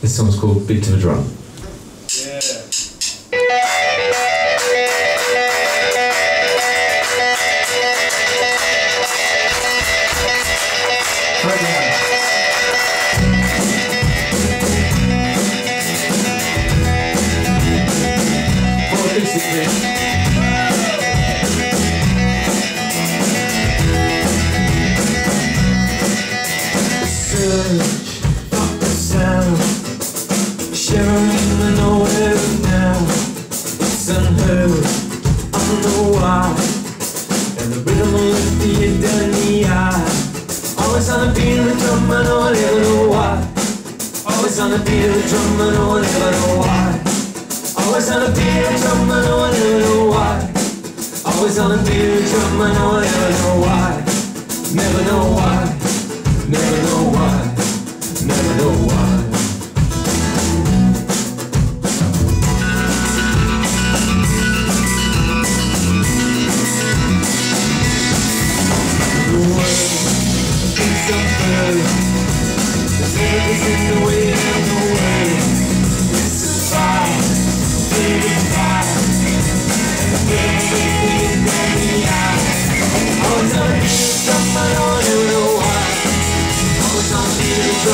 This song's called Beat of a Drum. Search Always on the beat of the drum, I know I never know why. Always on the beat of the drum, I know I never know why. Always on the beat of the drum, I know I never know why. Never know why. Never know why. Never know why. The world is. There's everything in the way and the way.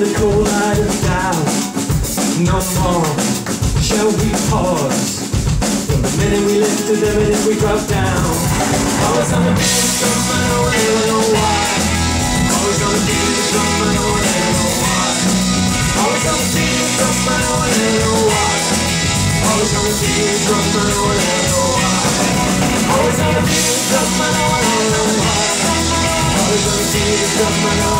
the cold light of doubt. No more shall we pause. From the minute we lift to the minute we drop down. Always on the beat drum, I know I never know why. Always on the beat drum, I know I never know why. Always on the beat drum, I know I never know why. Always on the beat drum, I know I never know why. Always on the beat drum, I know I never know why. Always on the beat drum, I never